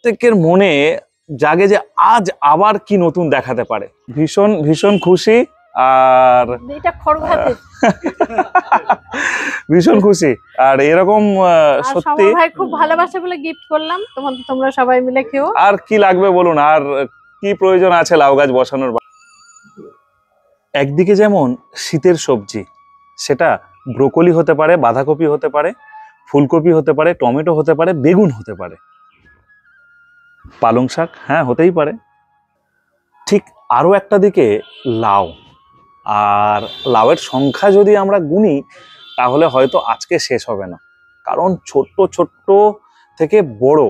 প্রত্যেকের মনে জাগে যে আজ আবার কি নতুন দেখাতে পারে। ভীষণ ভীষণ খুশি আর ভীষণ খুশি আর এরকম সত্যি খুব ভালোবাসে বলে গিফট করলাম। তোমরা সবাই মিলে খেও। আর কি লাগবে বলুন? আর কি প্রয়োজন আছে লাউ গাছ বসানোর একদিকে যেমন শীতের সবজি সেটা ব্রোকলি হতে পারে বাঁধাকপি হতে পারে ফুলকপি হতে পারে টমেটো হতে পারে বেগুন হতে পারে। পালং শাক? হ্যাঁ হতেই পারে। ঠিক আরও একটা দিকে লাউ। আর লাউয়ের সংখ্যা যদি আমরা গুনি, তাহলে হয়তো আজকে শেষ হবে না। কারণ ছোট্ট ছোট্ট থেকে বড়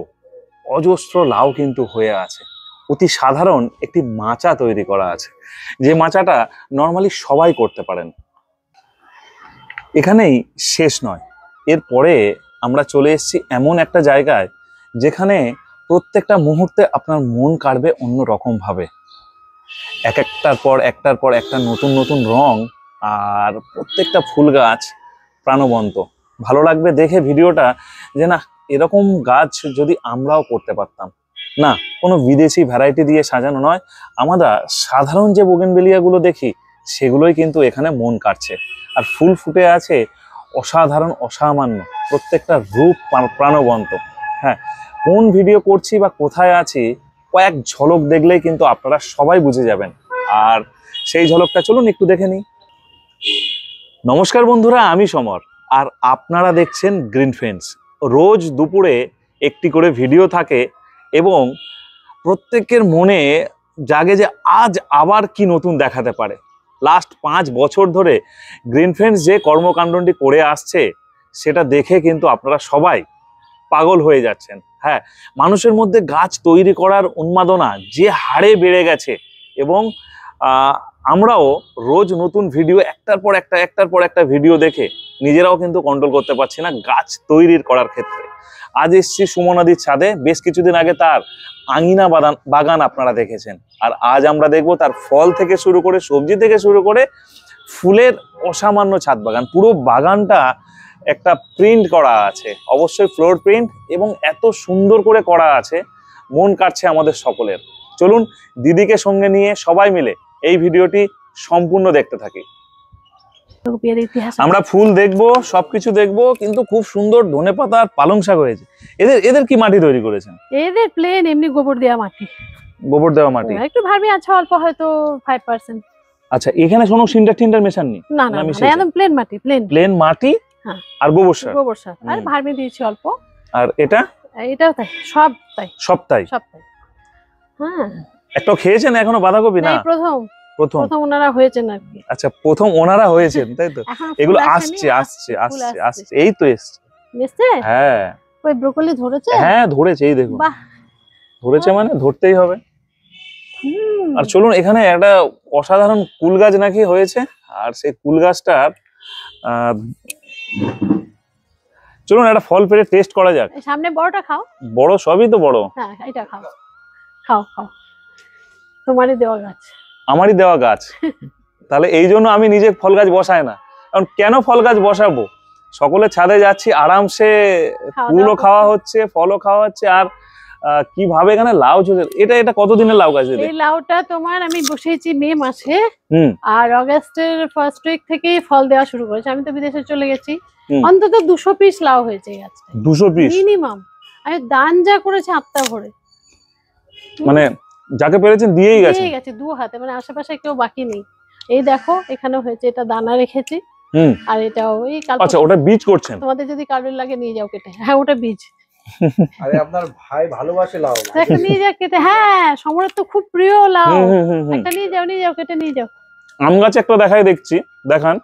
অজস্র লাউ কিন্তু হয়ে আছে। অতি সাধারণ একটি মাচা তৈরি করা আছে। যে মাচাটা নর্মালি সবাই করতে পারেন। এখানেই শেষ নয়। এরপরে আমরা চলে এসেছি এমন একটা জায়গায়, যেখানে প্রত্যেকটা মুহূর্তে আপনার মন কাড়বে অন্য রকম ভাবে। এক একটার পর একটার পর একটা নতুন নতুন রং আর প্রত্যেকটা ফুল গাছ প্রাণবন্ত। ভালো লাগবে দেখে ভিডিওটা যে না, এরকম গাছ যদি আমরাও করতে পারতাম। না, কোনো বিদেশি ভ্যারাইটি দিয়ে সাজানো নয়। আমরা সাধারণ যে বোগেনবেলিয়াগুলো দেখি, সেগুলোই কিন্তু এখানে মন কাটছে আর ফুল ফুটে আছে অসাধারণ, অসামান্য। প্রত্যেকটা রূপ প্রাণবন্ত। হ্যাঁ কোন ভিডিও করছি বা কোথায় আছি, কয়েক ঝলক দেখলেই কিন্তু আপনারা সবাই বুঝে যাবেন। আর সেই ঝলকটা চলুন একটু দেখে নিই। নমস্কার বন্ধুরা, আমি সমর। আর আপনারা দেখছেন গ্রিন ফেন্স রোজ দুপুরে একটি করে ভিডিও থাকে এবং প্রত্যেকের মনে জাগে যে আজ আবার কি নতুন দেখাতে পারে। লাস্ট পাঁচ বছর ধরে গ্রিন ফ্রেন্ডস যে কর্মকাণ্ডটি করে আসছে, সেটা দেখে কিন্তু আপনারা সবাই পাগল হয়ে যাচ্ছেন। হ্যাঁ মানুষের মধ্যে গাছ তৈরি করার উন্মাদনা যে হারে বেড়ে গেছে এবং আমরাও রোজ নতুন ভিডিও একটার পর একটা, একটার পর একটা ভিডিও দেখে নিজেরাও কিন্তু কন্ট্রোল করতে পারছি না গাছ তৈরির করার ক্ষেত্রে। আজ এসছি সুমনাদির ছাদে, বেশ কিছুদিন আগে তার আঙিনা বাগান বাগান আপনারা দেখেছেন। আর আজ আমরা দেখব তার ফল থেকে শুরু করে, সবজি থেকে শুরু করে ফুলের অসামান্য ছাদ বাগান। পুরো বাগানটা একটা প্রিন্ট করা আছে। অবশ্যই ফ্লোর প্রিন্ট এবং এত সুন্দর করে করা আছে মন কাটছে আমাদের সকলের। চলুন দিদিকে সঙ্গে নিয়ে সবাই মিলে এই ভিডিওটি সম্পূর্ণ দেখতে থাকি। আমরা ফুল দেখব সবকিছু দেখব কিন্তু খুব সুন্দর ধনেপাতা আর পালং শাক হয়েছে। এদের এদের কি মাটি তৈরি করেছেন? এদের প্লেন এমনি গোবর দেওয়া মাটি। গোবর দেওয়া মাটি? একটু ভাবি আছে অল্প হয়তো ফাইভ পার্সেন্ট আচ্ছা এখানে কোনো সিন্টার টিন্টার মেশাননি? না না, একদম প্লেন মাটি প্লেন প্লেন মাটি। আর গোবর সার। গোবর সার। আর ভার্মি দিয়েছি অল্প। আর এটা? এটাও তাই সব তাই। সপ্তাহে সব তাই হ্যাঁ। একটা খেয়েছেন এখনও বাঁধাকপি? না। এই প্রথম। প্রথম? প্রথম ওনারা হয়েছেন আর কি। আচ্ছা প্রথম ওনারা হয়েছেন তাই তো? এগুলো আসছে আসছে আসছে আসছে। এই তো এসছে। নিশ্চে হ্যাঁ। ওই ব্রোকলি ধরেছে? হ্যাঁ ধরেছে এই দেখুন। ধরেছে মানে ধরতেই হবে। আর চলুন এখানে একটা অসাধারণ কুল গাছ নাকি হয়েছে। আর সেই কুল গাছটার আহ, চলুন একটা ফল পেরে টেস্ট করা যাক। সামনে বড়টা খাও। বড় সবই তো বড়। হ্যাঁ এটা খাও। খাও খাও। তোমারই দেওয়া গাছ। আমারই দেওয়া গাছ। তাহলে এই জন্য আমি নিজে ফল গাছ বসাই না। কারণ কেন ফল গাছ বসাবো? সকলে ছাদে যাচ্ছি আরামসে ফুলও খাওয়া হচ্ছে ফলও খাওয়া হচ্ছে আর কীভাবে এখানে লাউ চলছে এটা এটা কতদিনের লাউ গাছ এই লাউটা তোমার আমি বসিয়েছি মে মাসে। আর অগাস্টের ফার্স্ট উইক থেকেই ফল দেওয়া শুরু করেছে। আমি তো বিদেশে চলে গেছি। অন্তত দুশো পিস লাউ হয়েছে গাছটা দুশো পিস? মিনিমাম। আমি দান যা করেছে আত্মা ভরে। মানে যাকে পেরেছেন দিয়েই গেছে দিয়ে গেছে দু হাতে। মানে আশেপাশে কেউ বাকি নেই। এই দেখো এখানে হয়েছে এটা দানা রেখেছি। আর এটা ওই আচ্ছা ওটা বীজ করছেন? তোমাদের যদি কারোর লাগে নিয়ে যাও কেটে। হ্যাঁ ওটা বীজ। আরে আপনার ভাই ভালোবাসে লাউ একটা নিয়ে যাও কেটে হ্যাঁ সমরের তো খুব প্রিয় লাউ। একটা নিয়ে যাও নিয়ে যাও কেটে নিয়ে যাও। আম গাছ একটা দেখাই দেখছি দেখান।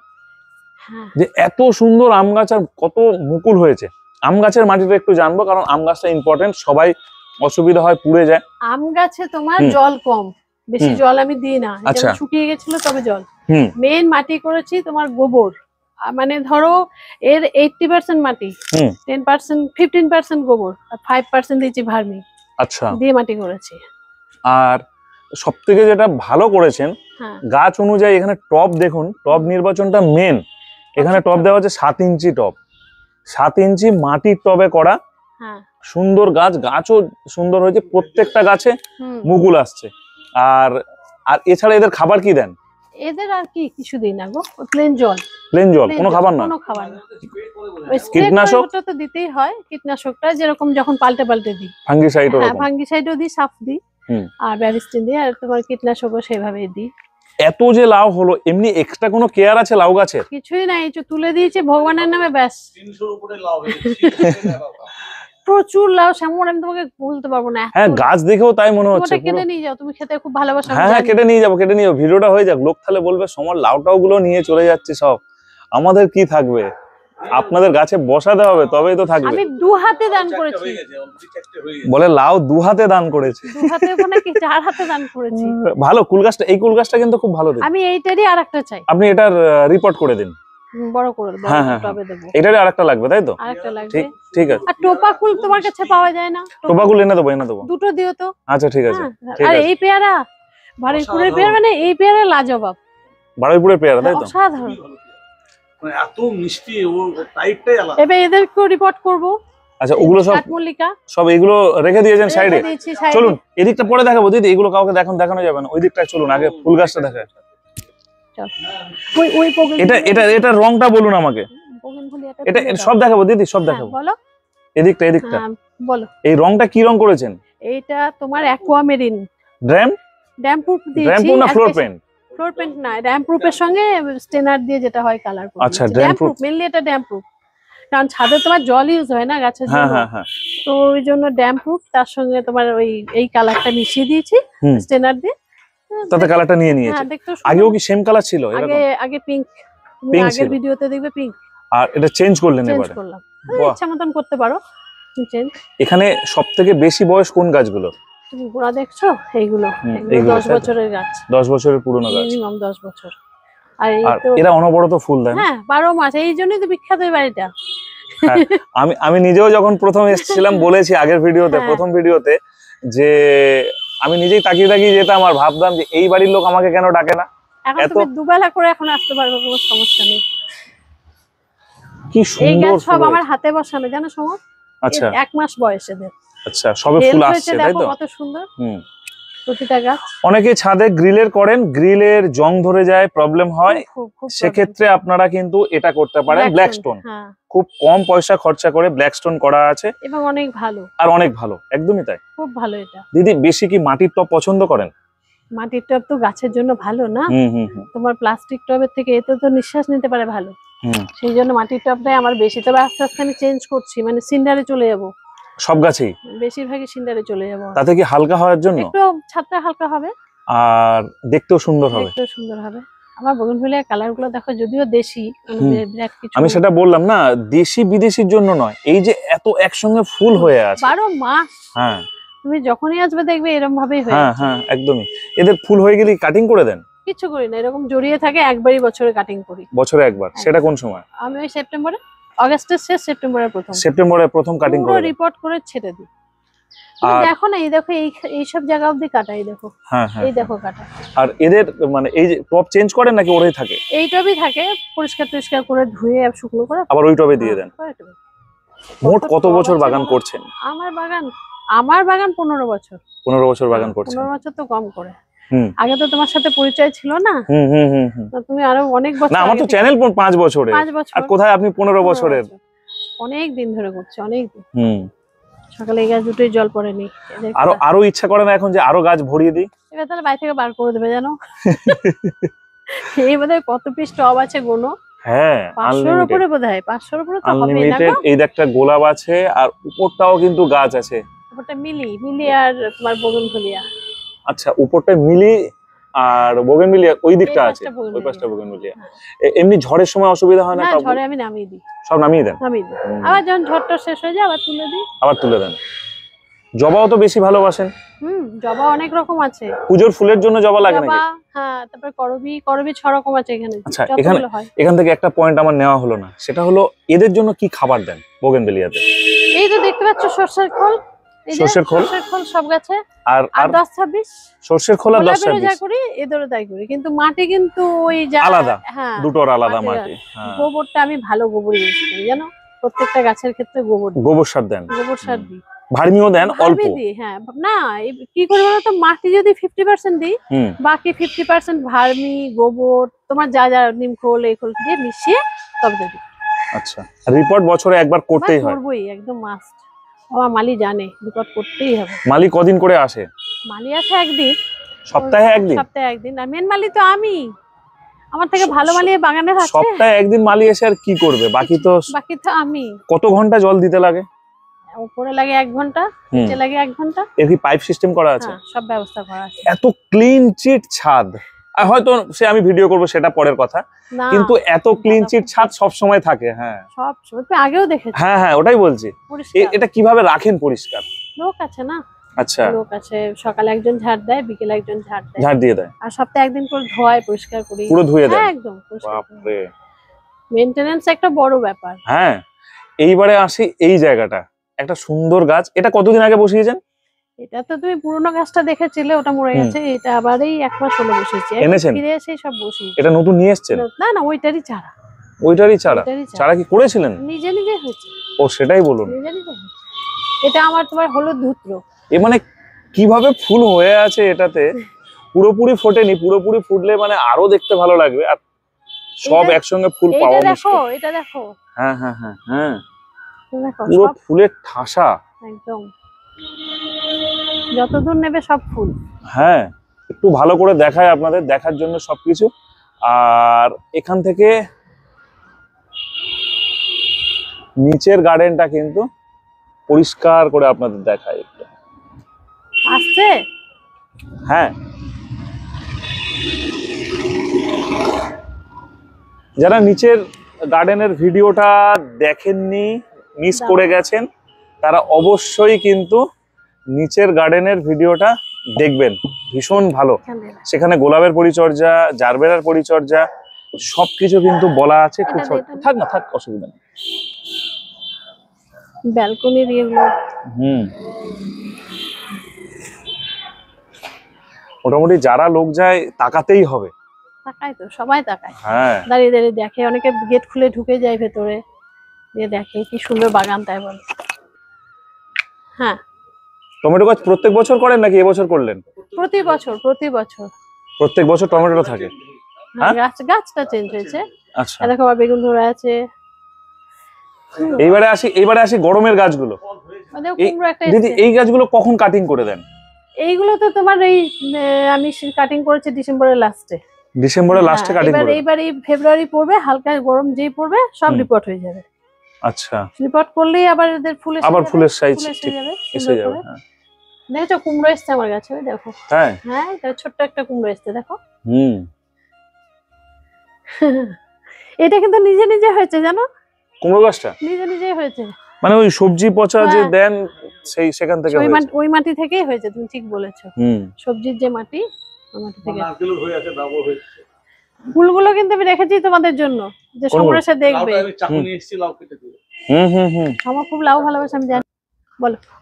হ্যাঁ। যে এত সুন্দর আম গাছ আর কত মুকুল হয়েছে। আম গাছের মাটিটা একটু জানব কারণ আম গাছটা ইম্পর্টেন্ট সবাই অসুবিধা হয় পুড়ে যায়। আম গাছে তোমার জল কম বেশি জল আমি দিই না। আচ্ছা। শুকিয়ে গেছিল তবে জল। হুম। মেন মাটি করেছি তোমার গোবর। মানে ধরো এর এইটটি পার্সেন্ট মাটি। টেন পার্সেন্ট ফিফটিন পার্সেন্ট গোবর আর ফাইভ পার্সেন্ট দিয়েছি ভার্মি আচ্ছা। দিয়ে মাটি করেছি। আর সব থেকে যেটা ভালো করেছেন হ্যাঁ। গাছ অনুযায়ী এখানে টব দেখুন টব নির্বাচনটা মেন এখানে আচ্ছা, টব দেওয়া হচ্ছে সাত ইঞ্চি টব সাত ইঞ্চি মাটির টবে করা হ্যাঁ। সুন্দর গাছ গাছও সুন্দর হয়েছে প্রত্যেকটা গাছে মুকুল আসছে। আর আর এছাড়া এদের খাবার কি দেন? এদের আর কি কিছু দিই না গো প্লেন জল। প্লেন জল কোনো খাবার না। কোনো খাবার না। ওই কীটনাশক? কীটনাশকটা তো দিতেই হয় কীটনাশকটা যেরকম যখন পাল্টে পাল্টে দিই। ফাঙ্গিসাইড হ্যাঁ ফাঙ্গিসাইডও দিই সাফ দিই আর ব্যারিস্টিন দিই আর তোমার কীটনাশকও সেভাবেই দিই। এত যে লাউ হলো এমনি এক্সট্রা কোনো কেয়ার আছে লাউ গাছের কিছুই নাই এই যে তুলে দিয়েছে ভগবানের নামে ব্যাস। তিনশোর উপরে লাভ প্রচুর লাউ সেমন আমি তোমাকে বলতে পারব না হ্যাঁ গাছ দেখেও তাই মনে হচ্ছে ওটা কেটে নিয়ে যাও তুমি খেতে খুব ভালোবাসো হ্যাঁ হ্যাঁ কেটে নিয়ে যাব কেটে নিয়ে যাব ভিডিওটা হয়ে যাক লোক তাহলে বলবে সমর লাউটাও গুলো নিয়ে চলে যাচ্ছে সব। আমাদের কি থাকবে? আপনাদের গাছে বসাতে হবে তবেই তো থাকবে। আমি দু হাতে দান করেছি। বলে লাউ দু হাতে দান করেছে। দু হাতে মানে কি চার হাতে দান করেছি? ভালো কুল গাছটা এই কুল গাছটা কিন্তু খুব ভালো আমি এইটারই আর একটা চাই। আপনি এটার রিপোর্ট করে দিন। বড় করে দেবো হ্যাঁ, হ্যাঁ, টবে দেবো। এটারই আরেকটা লাগবে তাই তো? আরেকটা লাগবে। ঠিক ঠিক আছে। আর টোপা ফুল তোমার কাছে পাওয়া যায় না? টোপা- টোপাগুলো এনে দেবো এনে দেবো। দুটো দিও তো। আচ্ছা ঠিক আছে। হ্যাঁ আর এই পেয়ারা বাড়িপুরের পেয়ারা মানে এই পেয়ারা লাজবাব। বারুইপুরের পেয়ারা তাই তো? অসাধারণ। মানে এত মিষ্টি ও টাইপটাই আলাদা। এবার এদেরকেও রিপোর্ট করব। আচ্ছা ওগুলো সব কাঠমল্লিকা সব এগুলো রেখে দিয়েছেন সাইডে। চলুন এদিকটা পরে দেখাবো। দিদি এগুলো কাউকে দেখান দেখানো যাবে না। ওই দিকটায় চলুন আগে ফুল গাছটা দেখা। ওই ওই এটা এটা এটার রংটা বলুন আমাকে। এটা এটা সব দেখাবো দিদি সব হ্যাঁ, দেখাবো। বলো। এদিকটা এদিকটা। হ্যাঁ, বলো। এই রংটা কি রং করেছেন? এইটা তোমার অ্যাকোয়ামেরিন ড্র্যাম ড্যাম প্রুফ দিয়েছি ড্র্যাম না ফ্লোর পেন্ট ফ্লোর পেন্ট না ড্যাম প্রুফের সঙ্গে স্টেনার দিয়ে যেটা হয় কালার আচ্ছা, dam damp proof। Proof mainly এটা ড্যাম প্রুফ কারণ ছাদে তোমার জল ইউজ হয় না গাছের হ্যাঁ জন্য। হ্যাঁ হ্যাঁ। তো ওই জন্য ড্যাম প্রুফ তার সঙ্গে তোমার ওই এই কালারটা মিশিয়ে দিয়েছি। স্টেনার দিয়ে। তাতে কালারটা নিয়ে নিয়েছে। আগেও কি সেম কালার ছিল? আগে আগে পিঙ্ক আগের ভিডিওতে দেখবে পিঙ্ক আর এটা চেঞ্জ করলেন চেঞ্জ করলাম। ইচ্ছা মতন করতে পারো। চেঞ্জ এখানে সব থেকে বেশি বয়স কোন গাছগুলো? তুমি গোড়া দেখছ? এইগুলো। দশ? বছরের গাছ। দশ বছরের পুরনো গাছ। মিনিমাম দশ বছর। আর এই এরা অনবরত ফুল দেয় হ্যাঁ বারো মাস। এই জন্যই তো বিখ্যাত এই বাড়িটা। আমি আমি নিজেও যখন প্রথম এসেছিলাম বলেছি আগের ভিডিওতে হ্যাঁ। প্রথম ভিডিওতে যে আমি নিজেই তাকিয়ে তাকিয়ে যেতাম আর ভাবতাম যে এই বাড়ির লোক আমাকে কেন ডাকে না? এখন তুমি দুবেলা করে এখন আসতে পারবে কোনো সমস্যা নেই। কি এই সুন্দর গাছ সব আমার হাতে বসানো জানো সময় আচ্ছা। এক মাস বয়স এদের আচ্ছা সবে ফুল আসছে তাই তো? কত সুন্দর। হুম। অনেকে ছাদে গ্রিলের করেন গ্রিলের জং ধরে যায় প্রবলেম হয়। সেক্ষেত্রে আপনারা কিন্তু এটা করতে পারেন ব্ল্যাক স্টোন খুব কম পয়সা খরচা করে ব্ল্যাক স্টোন করা আছে। এবং অনেক ভালো। আর অনেক ভালো একদমই তাই। খুব ভালো এটা। দিদি বেশি কি মাটির টব পছন্দ করেন? মাটির টব তো গাছের জন্য ভালো না? তোমার প্লাস্টিক টবের থেকে এতে তো নিঃশ্বাস নিতে পারে ভালো। হুম। সেই জন্য মাটির টবটাই আমার বেশি। তবে আস্তে আস্তে আমি চেঞ্জ করছি মানে সিন্ডারে চলে যাব। সব গাছেই? বেশিরভাগই সিন্ডারে চলে যাব। তাতে কি হালকা হওয়ার জন্য? একটু ছাদটা হালকা হবে। আর দেখতেও সুন্দর হবে। দেখতেও সুন্দর হবে। আমার বগনভিলিয়া কালারগুলো দেখো যদিও দেশি মানে কিছু আমি সেটা বললাম না দেশি বিদেশির জন্য নয় এই যে এত একসঙ্গে ফুল হয়ে আছে। বারো মাস। হ্যাঁ। তুমি যখনই আসবে দেখবে এরকম ভাবেই হয়ে হ্যাঁ হ্যাঁ একদমই। এদের ফুল হয়ে গেলে কাটিং করে দেন? কিচ্ছু করি না এরকম জড়িয়ে থাকে একবারই বছরে কাটিং করি। বছরে একবার। সেটা কোন সময়? আমি ওই সেপ্টেম্বরে অগাস্টের শেষ সেপ্টেম্বরের প্রথম সেপ্টেম্বরে প্রথম কাটিং করে রিপোর্ট করে ছেড়ে দিই। দেখো না এই দেখো এই এইসব জায়গা অব্দি কাটা এই দেখো। হ্যাঁ হ্যাঁ। এই দেখো কাটা। আর এদের মানে এই যে টপ চেঞ্জ করেন নাকি ওরাই থাকে? এই টবই থাকে পরিষ্কার টরিষ্কার করে ধুয়ে শুকনো করে আবার ওই টবে দিয়ে দেন। মোট কত বছর বাগান করছেন? আমার বাগান আমার বাগান পনেরো বছর। পনেরো বছর বাগান করছেন। পনেরো বছর তো কম করে। আগে তো তোমার সাথে পরিচয় ছিল না? তুমি আরও অনেক বছর না আমার তো চ্যানেল পাঁচ বছরের। পাঁচ বছর। আর কোথায় আপনি পনেরো পনেরো বছরের? অনেক দিন ধরে করছে অনেক দিন। হুম। সকালে এই গাছ দুটোই জল আরও আরও ইচ্ছা করে না এখন যে আরও গাছ ভরিয়ে দিই? এবার তাহলে বাড়ি থেকে বার করে দেবে জানো? এই বোধহয় কত পিস টব আছে গোনো? হ্যাঁ পাঁচশোর উপরে বোধ হয় পাঁচশোর উপরে তো হবে না এই যে একটা গোলাপ আছে আর উপরটাও কিন্তু গাছ আছে। মিলি মিলি আর তোমার বগন ভুলিয়া আচ্ছা উপরটায় মিলি আর বোগেনভিলিয়া ওই দিকটা আছে। ওই। পাশটা বোগেনভিলিয়া এমনি ঝড়ের সময় অসুবিধা হয় না না ঝড়ে আমি নামিয়ে দিই। সব নামিয়ে দেন? নামিয়ে দিই। আবার যখন ঝড়টা শেষ হয়ে যায় আবার তুলে দিই। আবার তুলে দেন। জবাও তো বেশি ভালোবাসেন। হুম জবা অনেক রকম আছে। পুজোর ফুলের জন্য জবা লাগে জবা নাকি? হ্যাঁ তারপর করবি করবি ছ রকম আছে এখানে। আচ্ছা, এখানে- এখান থেকে একটা পয়েন্ট আমার নেওয়া হলো না। সেটা হলো এদের জন্য কি খাবার দেন বোগেনভেলিয়াতে এই তো দেখতে পাচ্ছ সর্ষের খোল। সর্ষের খোল? খোল সব গাছে। আর আর আর দশ ছাব্বিশ? সর্ষের খোলা দশ গোলাপেরও যা করি এদেরও তাই করি। কিন্তু মাটি কিন্তু ওই যা আলাদা, হ্যাঁ দুটোর আলাদা মাটি। হ্যাঁ। গোবরটা আমি ভালো গোবর ইউজ করি জানো? প্রত্যেকটা গাছের ক্ষেত্রে গোবর গোবর সার দেন। গোবর সার দিই। ভার্মিও দেন অল্প। হ্যাঁ। না কি করে বলতো মাটি যদি ফিফটি পার্সেন্ট দিই বাকি ফিফটি পার্সেন্ট ভার্মি গোবর তোমার যা যা নিম খোল এই খোল দিয়ে মিশিয়ে তবে দেবি আচ্ছা। রিপোর্ট বছরে একবার করতেই হয়। করবোই একদম মাস্ট আমার মালি জানে রিপোর্ট করতেই হবে। মালি কদিন করে আসে? মালি আছে একদিন। সপ্তাহে একদিন? সপ্তাহে একদিন। আর মেন মালি তো আমি। আমার থেকে ভালো মালি বাগানে থাকে সপ্তাহে একদিন মালি এসে আর কি করবে? বাকি তো বাকি তো আমি। কত ঘণ্টা জল দিতে লাগে? উপরে লাগে এক ঘণ্টা নিচে লাগে এক ঘণ্টা। এর কি পাইপ সিস্টেম করা আছে? হ্যাঁ সব ব্যবস্থা করা আছে। এত ক্লিন চিট ছাদ। আর হয়তো সে আমি ভিডিও করব সেটা পরের কথা। কিন্তু এত ক্লিন চিট ছাদ সব সময় থাকে হ্যাঁ। সব সময় আগেও দেখেছ। হ্যাঁ হ্যাঁ ওটাই বলছি। এটা কীভাবে রাখেন পরিষ্কার? লোক আছে না? আচ্ছা। লোক আছে সকালে একজন ঝাড় দেয় বিকেলে একজন ঝাড় দেয়। ঝাড় দিয়ে দেয়। আর সপ্তাহে একদিন করে ধোয় পরিষ্কার করি। পুরো ধুয়ে দেয়। হ্যাঁ একদম বাপরে। মেনটেনেন্স একটা বড় ব্যাপার। হ্যাঁ এইবারে আসি এই জায়গাটা। একটা সুন্দর গাছ। এটা কতদিন আগে বসিয়েছেন? এটা তো তুমি পুরোনো গাছটা দেখেছিলে ওটা মরে গেছে এটা আবার এই এক মাস হলো বসেছি। এনেছেন? ফিরে এসে সব বসিয়েছি। এটা নতুন নিয়ে এসছেন? না না ওইটারই চারা। ওইটারই চারা? চারা। কি করেছিলেন? নিজে নিজে হয়েছে। ও সেটাই বলুন। নিজে নিজে এটা আমার তোমার হলুদ ধুত্র। এ মানে কীভাবে ফুল হয়ে আছে এটাতে? পুরোপুরি ফোটেনি পুরোপুরি ফুটলে মানে আরও দেখতে ভালো লাগবে। আর সব একসঙ্গে ফুল পাওয়া দেখো এটা দেখো। হ্যাঁ হ্যাঁ হ্যাঁ হ্যাঁ। পুরো ফুলের ঠাসা। একদম। যতদূর নেবে সব ফুল। হ্যাঁ একটু ভালো করে দেখায় আপনাদের দেখার জন্য সবকিছু। আর এখান থেকে নিচের গার্ডেনটা কিন্তু পরিষ্কার করে আপনাদের দেখায় একটু। আসছে? হ্যাঁ। যারা নিচের গার্ডেনের ভিডিওটা দেখেননি মিস করে গেছেন তারা অবশ্যই কিন্তু নিচের গার্ডেনের ভিডিওটা দেখবেন। ভীষণ ভালো। সেখানে গোলাপের পরিচর্যা জারবেরার পরিচর্যা সবকিছু কিন্তু বলা আছে খুব থাক না থাক অসুবিধা নেই। ব্যালকনির এগুলো হুম। মোটামুটি যারা লোক যায় তাকাতেই হবে। তাকায় তো সবাই তাকায়। হ্যাঁ। দাঁড়িয়ে দাঁড়িয়ে দেখে। অনেকে গেট খুলে ঢুকে যায় ভেতরে। দিয়ে দেখে কি সুন্দর বাগান তাই বলে। হ্যাঁ। টমেটো গাছ প্রত্যেক বছর করেন নাকি এবছর করলেন? প্রতি বছর প্রতি বছর। প্রত্যেক বছর টমেটো থাকে? হ্যাঁ, হ্যাঁ? গাছ গাছটা চেঞ্জ হয়েছে। আচ্ছা। দেখো আবার বেগুন ধরে আছে। এইবারে আসি এইবারে আসি গরমের গাছগুলো। এই- দিদি এই গাছগুলো কখন কাটিং করে দেন? এইগুলো তো তোমার এই আমি কাটিং করেছি ডিসেম্বরের লাস্টে ডিসেম্বরের লাস্টে কাটিং করে। এইবার এই ফেব্রুয়ারি পড়বে হালকা গরম যেই পড়বে সব। রিপোর্ট হয়ে যাবে। আচ্ছা। রিপোর্ট করলেই আবার এদের ফুল এসে আবার ফুলের সাইজ ফুল এসে যাবে এসে যাবে হ্যাঁ। দেখেছ কুমড়ো এসছে আমার গাছে ওই দেখো। হ্যাঁ হ্যাঁ এটা ছোট্ট একটা কুমড়ো এসছে দেখো। হুম। এটা কিন্তু নিজে নিজে হয়েছে জানো? কুমড়ো গাছটা? নিজে নিজেই হয়েছে। মানে ওই সবজি পচা যে হ্যাঁ। দেন সেই সেখান থেকে ওই মাটি ওই মাটি থেকেই হয়েছে তুমি ঠিক বলেছ। হুম। সবজির যে মাটি ওই মাটি থেকে। নারকেলও হয়ে আছে ডাবল হয়েছে। ফুলগুলো কিন্তু আমি রেখেছি তোমাদের জন্য যে এসে দেখবে। আমি চাকু নিয়ে এসেছি লাউ কেটে দিও হুম হুম হুম। আমার খুব লাউ ভালোবাসে আমি জানি।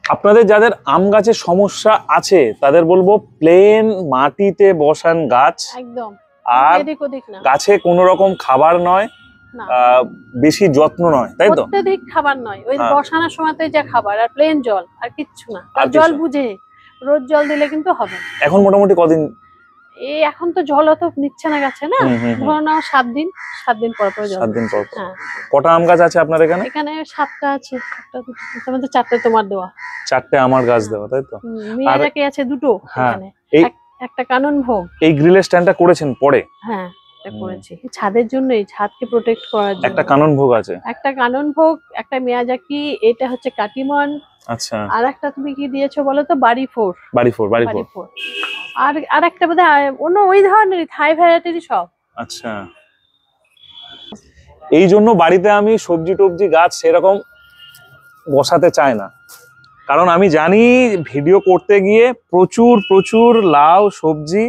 আপনাদের যাদের আম গাছের সমস্যা আছে তাদের বলব প্লেন মাটিতে বসান গাছ। একদম। আর গাছে কোনো রকম খাবার নয় আহ, বেশি যত্ন নয় তাই তো? অত্যধিক খাবার নয়। ওই হ্যাঁ। বসানোর সময়তে যা খাবার আর প্লেন জল আর কিচ্ছু না। জল বুঝে রোজ জল দিলে কিন্তু হবে। এখন মোটামুটি কদিন এই এখন তো জল অত নিচ্ছে না গাছে না। ধরো নাও সাত দিন সাত দিন পর পর জল। সাত দিন পর। হ্যাঁ। কটা আম গাছ আছে আপনার এখানে? এখানে সাতটা আছে দুটো তার চারটে তোমার দেওয়া। চারটে আমার গাছ দেওয়া তাই তো? মিয়াজাকি আছে দুটো হ্যাঁ, এখানে। একটা কানন ভোগ। এই গ্রিলের স্ট্যান্ডটা করেছেন পরে? হ্যাঁ এটা করেছি। ছাদের জন্য এই ছাদকে প্রোটেক্ট করার জন্য। একটা কানন ভোগ আছে। একটা কানন ভোগ একটা মিয়াজাকি এটা হচ্ছে কাটিমন আচ্ছা। আর একটা তুমি কি দিয়েছ বলো তো? বাড়ি ফোর। বাড়ি ফোর বাড়ি ফোর। আর আর একটা বোধ অন্য ওই ধরনেরই থাই ভ্যারাইটিরই সব। আচ্ছা। এই জন্য বাড়িতে আমি সবজি টবজি গাছ সেরকম বসাতে চাই না। কারণ আমি জানি ভিডিও করতে গিয়ে প্রচুর প্রচুর লাউ সবজি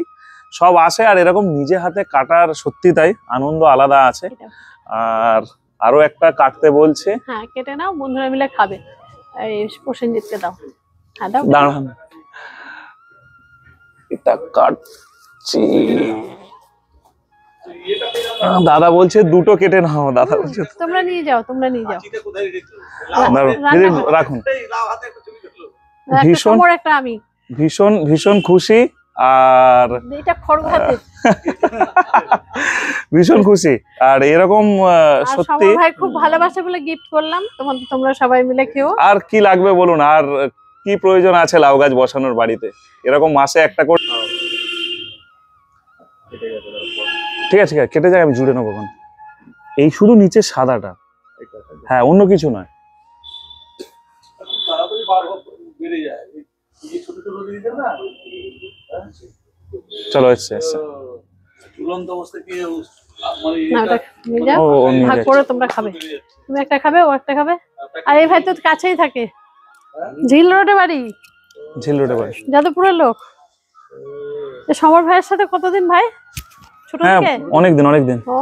সব আসে আর এরকম নিজে হাতে কাটার সত্যি তাই আনন্দ আলাদা আছে। আর আরও একটা কাটতে বলছে। হ্যাঁ কেটে নাও বন্ধুরা মিলে খাবে। প্রসেনজিৎকে দাও। হ্যাঁ দাও। দাঁড়ান এটা কাটছি। দাদা বলছে দুটো কেটে নাও দাদা বলছে তোমরা নিয়ে যাও তোমরা নিয়ে যাও। করো। রাখুন। ভীষণ- ভীষণ ভীষণ খুশি। আর ভীষণ খুশি। আর এরকম সত্যি ভাই খুব ভালোবাসে বলে গিফট করলাম। তোমার তোমরা সবাই মিলে খেও। আর কি লাগবে বলুন? আর কি প্রয়োজন আছে লাউ গাছ বসানোর বাড়িতে? এরকম মাসে একটা করে কেটে গেছে তারপর। ঠিক আছে ঠিক আছে কেটে যায় আমি জুড়ে নেব এখন। এই শুধু নিচে সাদাটা। হ্যাঁ অন্য কিছু নয়। বেড়ে যায়। ছোট ছোট জিনিস না? চলো এসছে এসছে। ঝুলন্ত অবস্থায় কি ও- মানে ভাগ করে তোমরা খাবে। তুমি একটা খাবে ও একটা খাবে। আর এই ভাই তো কাছেই থাকে? ঝিল রোডে বাড়ি? ঝিল রোডে বাড়ি। যাদবপুরের লোক। সমর ভাইয়ের সাথে কতদিন ভাই? ছোট হ্যাঁ থেকে? অনেকদিন অনেকদিন। ও